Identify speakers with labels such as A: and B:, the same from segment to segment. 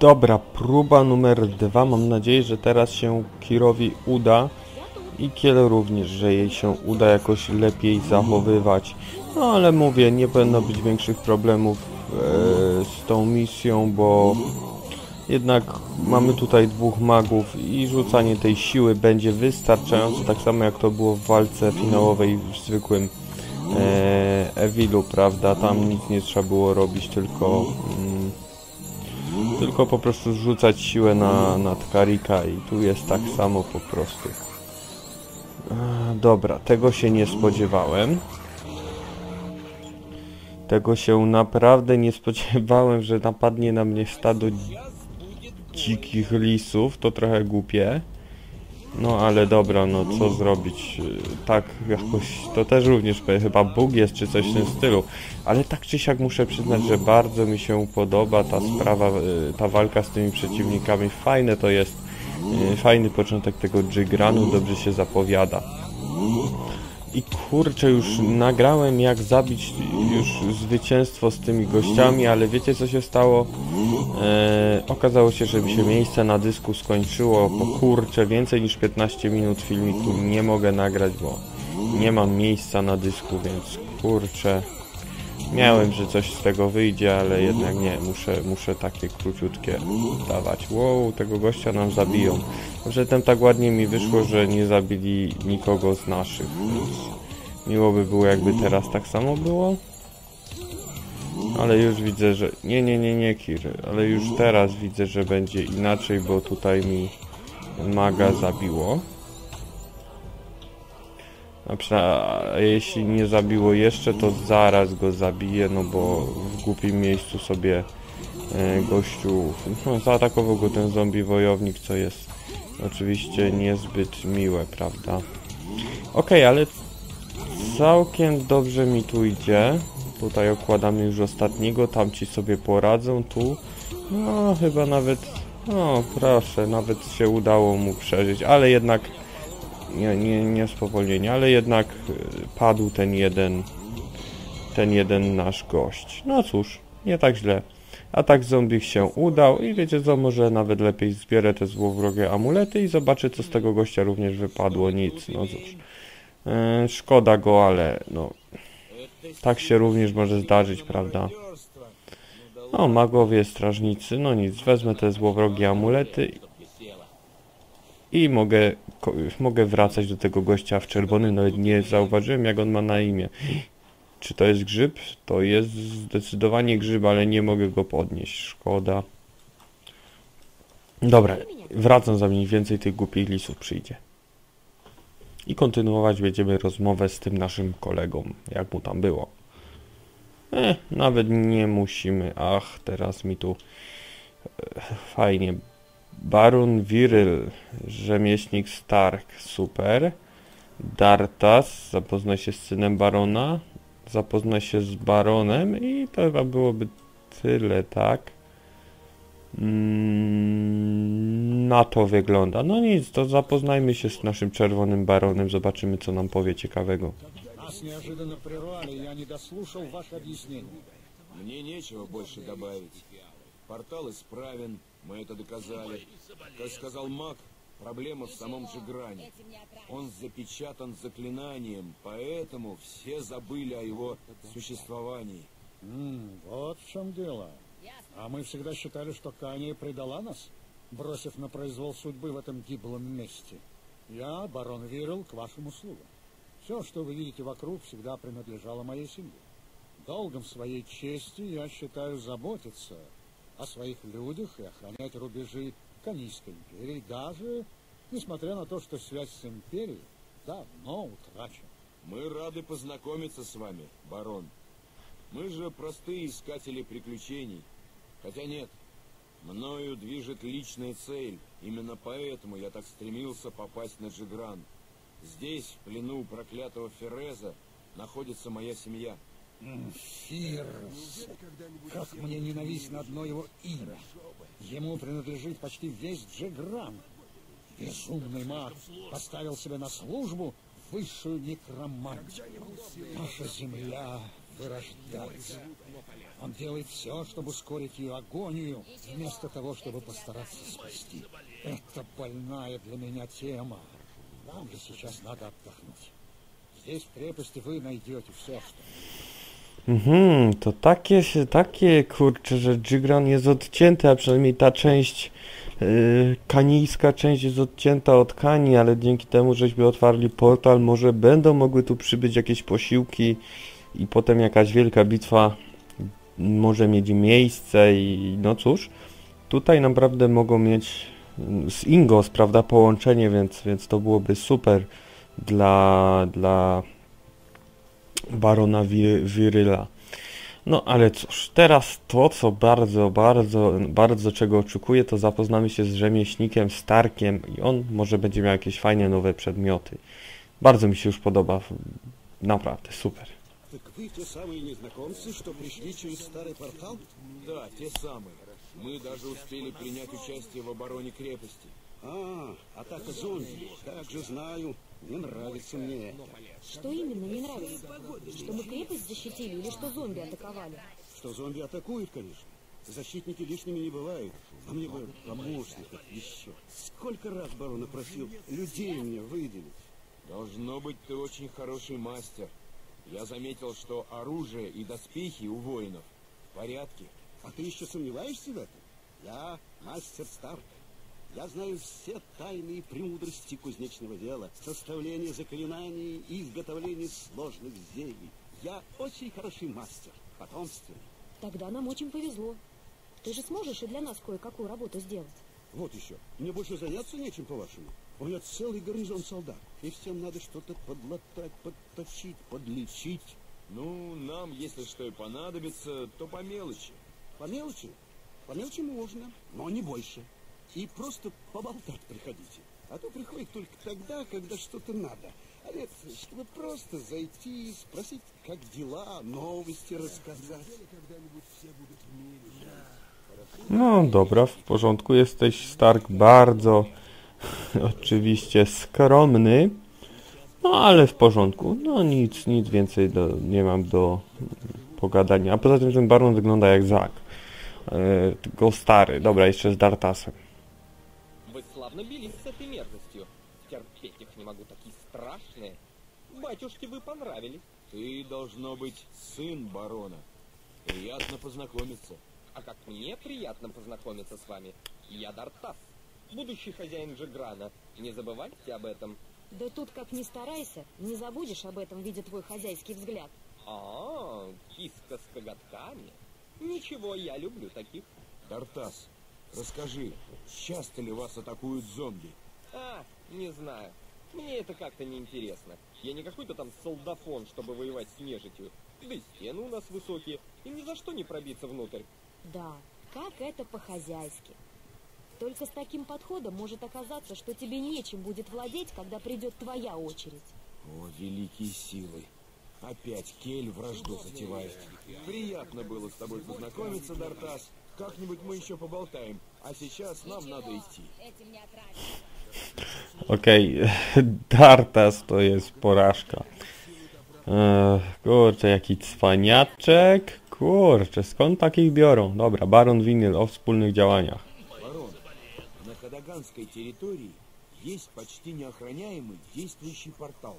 A: Dobra, próba numer dwa. Mam nadzieję, że teraz się Kirowi uda i Kiel również, że jej się uda jakoś lepiej zachowywać. No ale mówię, nie powinno być większych problemów e, z tą misją, bo jednak mamy tutaj dwóch magów i rzucanie tej siły będzie wystarczające, tak samo jak to było w walce finałowej w zwykłym e, Evilu, prawda? Tam nic nie trzeba było robić, tylko mm, tylko po prostu rzucać siłę na, na Tkarika i tu jest tak samo po prostu. E, Dobra, tego się nie spodziewałem. Tego się naprawdę nie spodziewałem, że napadnie na mnie stado dzikich lisów. To trochę głupie. No ale dobra, no co zrobić? Tak jakoś, to też również chyba Bóg jest czy coś w tym stylu. Ale tak czy siak muszę przyznać, że bardzo mi się podoba ta sprawa, y, ta walka z tymi przeciwnikami. Fajne to jest. y, Fajny początek tego Jigranu, dobrze się zapowiada. I kurczę, już nagrałem jak zabić już zwycięstwo z tymi gościami, ale wiecie co się stało? E, okazało się, że mi się miejsce na dysku skończyło, bo kurczę, więcej niż 15 minut filmiku nie mogę nagrać, bo nie mam miejsca na dysku, więc kurczę. Miałem, że coś z tego wyjdzie, ale jednak nie, muszę, muszę takie króciutkie dawać. Wow, tego gościa nam zabiją. Przedtem tak ładnie mi wyszło, że nie zabili nikogo z naszych, więc miło by było jakby teraz tak samo było. Ale już widzę, że... Nie, nie, nie, nie, Kir. Ale już teraz widzę, że będzie inaczej, bo tutaj mi maga zabiło. A jeśli nie zabiło jeszcze, to zaraz go zabiję, no bo w głupim miejscu sobie e, gościu... No, zaatakował go ten zombie wojownik, co jest oczywiście niezbyt miłe, prawda? Okej, ale całkiem dobrze mi tu idzie. Tutaj okładamy już ostatniego, tam ci sobie poradzą, tu. No, chyba nawet... No, proszę, nawet się udało mu przeżyć, ale jednak... Nie, nie, nie spowolnienie, ale jednak y, padł ten jeden... Ten jeden nasz gość. No cóż, nie tak źle. Atak zombie się udał i wiecie co, może nawet lepiej zbierę te złowrogie amulety i zobaczę co z tego gościa również wypadło. Nic, no cóż. E, szkoda go, ale no... Tak się również może zdarzyć, prawda? No, magowie, strażnicy, no nic, wezmę te złowrogie amulety i mogę, mogę wracać do tego gościa w czerwonym, nawet nie zauważyłem jak on ma na imię. Czy to jest grzyb? To jest zdecydowanie grzyb, ale nie mogę go podnieść, szkoda. Dobra, wracam za mniej więcej tych głupich lisów przyjdzie. I kontynuować będziemy rozmowę z tym naszym kolegą, jak mu tam było. Eh, nawet nie musimy. Ach, teraz mi tu e, fajnie. Baron Viryl, rzemieślnik Stark, super. Dartas, zapoznaj się z synem barona. Zapoznaj się z baronem i to chyba byłoby tyle, tak? Mm, na to wygląda. No nic, to zapoznajmy się z naszym czerwonym baronem, zobaczymy co nam powie ciekawego.
B: Нас неожиданно прервали, и я не дослушал ваше объяснение.
C: Мне нечего больше добавить. Портал исправен, мы это доказали. Как сказал маг, проблема в самом же грани. Он запечатан заклинанием, поэтому все забыли о его существовании.
B: М, вот в чем дело. А мы всегда считали, что Кания предала нас, бросив на произвол судьбы в этом гиблом месте. Я, барон Вирл, к вашим услугам. Все, что вы видите вокруг, всегда принадлежало моей семье. Долгом своей чести я считаю заботиться о своих людях и охранять рубежи Канийской империи, даже несмотря на то, что связь с империей давно утрачена.
C: Мы рады познакомиться с вами, барон. Мы же простые искатели приключений. Хотя нет, мною движет личная цель. Именно поэтому я так стремился попасть на Джигран. Здесь, в плену проклятого Фереза, находится моя семья.
B: Фирс. Как мне ненавистно одно его имя. Ему принадлежит почти весь Джегран. Безумный маг поставил себя на службу высшую некромантию. Наша земля вырождается. Он делает все, чтобы ускорить ее агонию, вместо того, чтобы постараться спасти. Это больная для меня тема. Вам же сейчас надо отдохнуть. Здесь, в крепости, вы найдете все, что...
A: Mhm, to takie, takie kurczę, że Gigran jest odcięty, a przynajmniej ta część yy, kanijska część jest odcięta od Kani, ale dzięki temu, żeśmy otwarli portal, może będą mogły tu przybyć jakieś posiłki i potem jakaś wielka bitwa może mieć miejsce i no cóż, tutaj naprawdę mogą mieć mm, z Ingos, prawda, połączenie, więc, więc to byłoby super dla, dla barona Wi- Wiryla. No ale cóż, teraz to, co bardzo, bardzo, bardzo czego oczekuję, to zapoznamy się z rzemieślnikiem Starkiem i on może będzie miał jakieś fajne nowe przedmioty. Bardzo mi się już podoba, naprawdę, super.
D: Так вы те самые незнакомцы, что пришли через старый портал?
C: Да, те самые. Мы даже успели принять участие в обороне крепости.
D: А, атака зомби. Так же знаю. Не нравится мне это.
E: Что именно не нравится? Что мы крепость защитили или что зомби атаковали?
D: Что зомби атакуют, конечно. Защитники лишними не бывают. А мне бы помощников еще. Сколько раз барона просил людей мне выделить.
C: Должно быть, ты очень хороший мастер. Я заметил, что оружие и доспехи у воинов в порядке.
D: А ты еще сомневаешься в этом? Я мастер Старк. Я знаю все тайные премудрости кузнечного дела, составление заклинаний и изготовление сложных зелий. Я очень хороший мастер, потомственный.
E: Тогда нам очень повезло. Ты же сможешь и для нас кое-какую работу сделать.
D: Вот еще. Мне больше заняться нечем, по-вашему. У меня целый гарнизон солдат. И всем надо что-то подлатать, подточить, подлечить.
C: Ну, нам, если что и понадобится, то по мелочи.
D: По мелочи? По мелочи можно, но не больше. И просто поболтать приходите. А то приходит только тогда, когда что-то надо. А нет, чтобы просто зайти, спросить, как дела, новости рассказать.
A: No dobra, w porządku, jesteś Stark bardzo oczywiście skromny, no ale w porządku, no nic, nic więcej do, nie mam do pogadania, a poza tym ten baron wygląda jak Zak, e, tylko stary, dobra, jeszcze z Dartasem.
F: Славно бились с этой мерзостью. Терпеть их не могу, такие страшные. Батюшке вы понравились.
C: Ты, должно быть, сын барона. Приятно познакомиться.
F: А как мне приятно познакомиться с вами. Я Дартас, будущий хозяин Джиграна. Не забывайте об этом.
E: Да тут как ни старайся, не забудешь об этом, видя твой хозяйский взгляд.
F: А, киска с коготками. Ничего, я люблю таких.
C: Дартас, расскажи, часто ли вас атакуют зомби?
F: А, не знаю. Мне это как-то неинтересно. Я не какой-то там солдафон, чтобы воевать с нежитью. Да и стены у нас высокие, и ни за что не пробиться внутрь.
E: Да, как это по-хозяйски. Только с таким подходом может оказаться, что тебе нечем будет владеть, когда придет твоя очередь.
C: О, великие силы! Опять Кель вражду затевает. Приятно было с тобой познакомиться, Дартас. Как-нибудь мы еще поболтаем. А сейчас нам надо идти.
A: Okej, Dartas to jest porażka. Eee, kurczę, jaki cwaniaczek. Kurczę, skąd takich biorą? Dobra, Baron Winyl o wspólnych działaniach.
C: Барон, на Хадаганской территории есть почти неохраняемый действующий портал.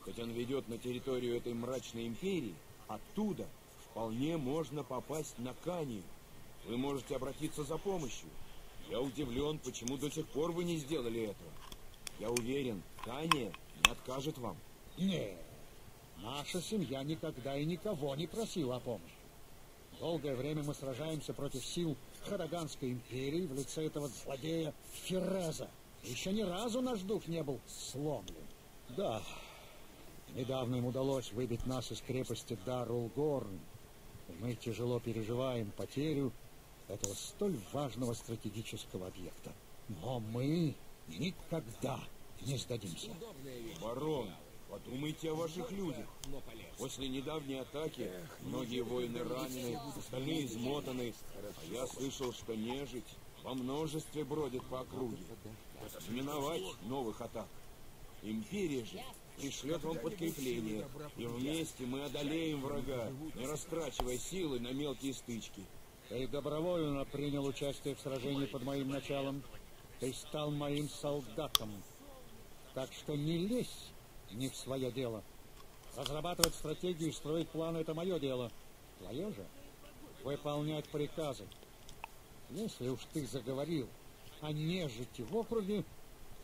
C: Хоть он ведет на территорию этой мрачной империи, оттуда вполне можно попасть на Канию. Вы можете обратиться за помощью. Я удивлен, почему до сих пор вы не сделали этого. Я уверен, Кания не откажет вам.
B: Нет, наша семья никогда и никого не просила о помощи. Долгое время мы сражаемся против сил Хадаганской империи в лице этого злодея Фереза. Еще ни разу наш дух не был сломлен. Да, недавно им удалось выбить нас из крепости Дарулгорн. Мы тяжело переживаем потерю этого столь важного стратегического объекта. Но мы никогда не сдадимся.
C: Барон, подумайте о ваших людях. После недавней атаки многие воины ранены, остальные измотаны. А я слышал, что нежить во множестве бродит по округе. Миновать новых атак. Империя же пришлет вам подкрепление, и вместе мы одолеем врага, не растрачивая силы на мелкие стычки.
B: Ты добровольно принял участие в сражении под моим началом. Ты стал моим солдатом. Так что не лезь не в свое дело. Разрабатывать стратегию и строить планы — это мое дело. Твое же — выполнять приказы. Если уж ты заговорил о нежити в округе,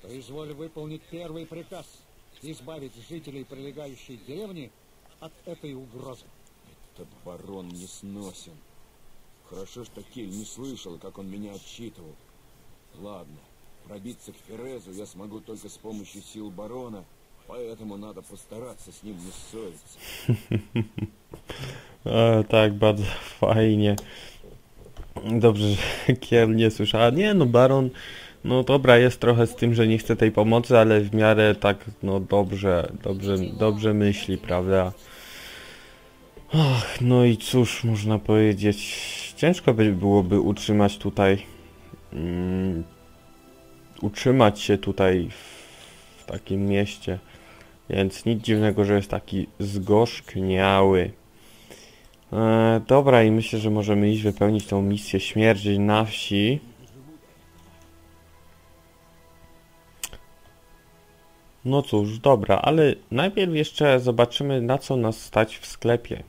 B: то изволь выполнить первый приказ — избавить жителей прилегающей деревни от этой угрозы.
C: Этот барон не сносен. Хорошо, что Кель не слышал, как он меня отчитывал. Ладно, пробиться к Ферезу я смогу только с помощью сил барона, поэтому надо постараться z nim nie ссориться.
A: E, tak, bardzo fajnie. Dobrze, że Kier nie słyszała. Nie, no Baron, no dobra, jest trochę z tym, że nie chce tej pomocy, ale w miarę tak, no dobrze, dobrze, dobrze myśli, prawda? Ach, no i cóż można powiedzieć. Ciężko by byłoby utrzymać tutaj. Mm, utrzymać się tutaj w, w takim mieście. Więc nic dziwnego, że jest taki zgorzkniały. E, dobra, i myślę, że możemy iść wypełnić tą misję śmierci na wsi. No cóż, dobra, ale najpierw jeszcze zobaczymy na co nas stać w sklepie.